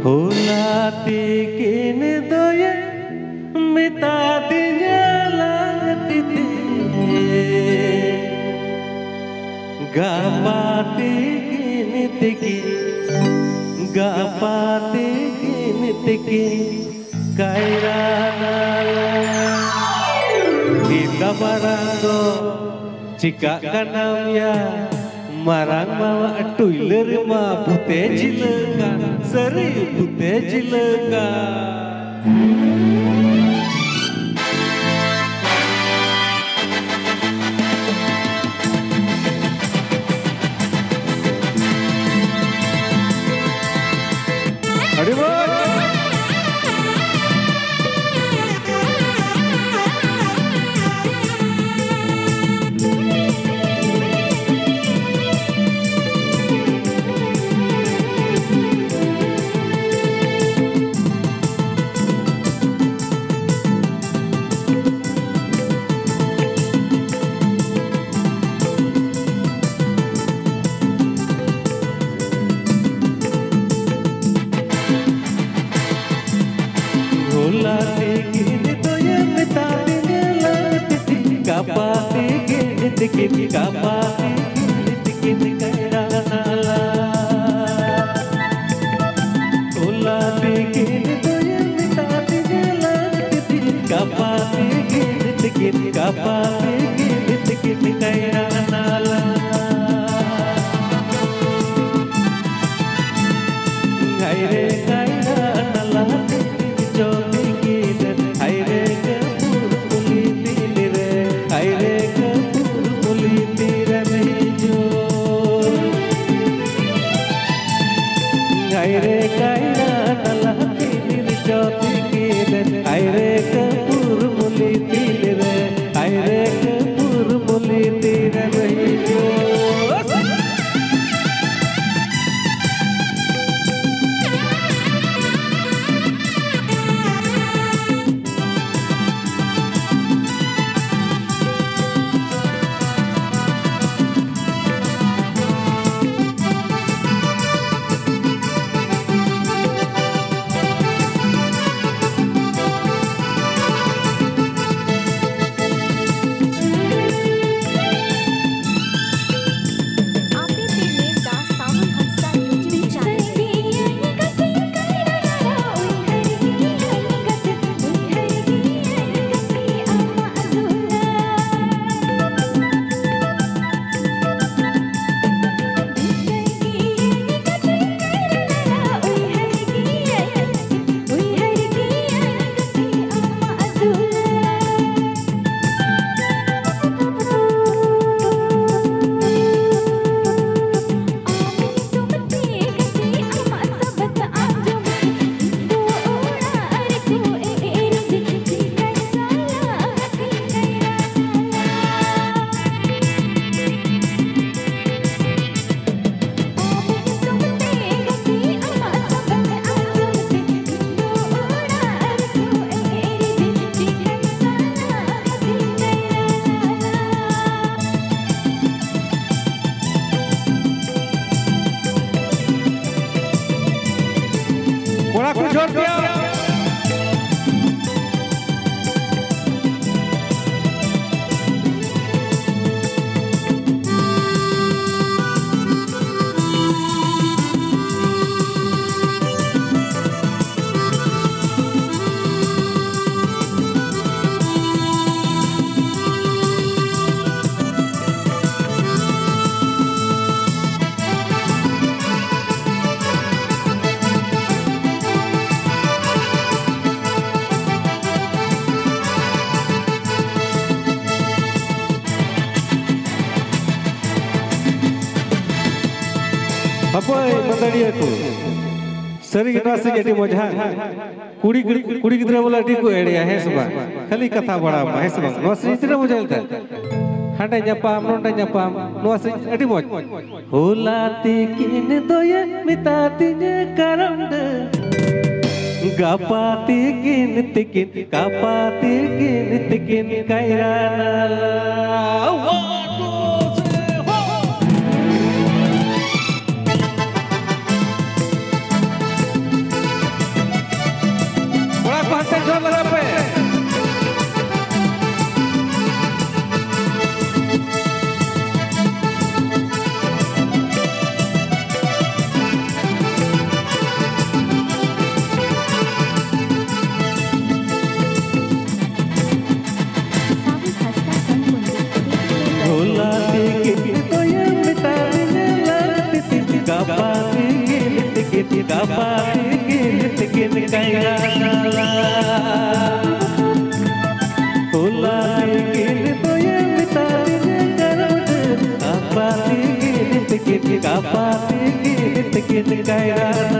Hulati kini doye mita dinya langtite Gapati kini tiki Gapati kini tiki Kairana Kita barang do Jika kanamnya Marang मावा टुईलर मा भूते जिलका सरे बुते जिलका Kapa tikin tikin Kapa tikin tikin kaira nala Haire kaira nala jodi kiden Karanda. Gapati kin tikin kapati kin tikin kairana. One, kapati kin kin kaira nala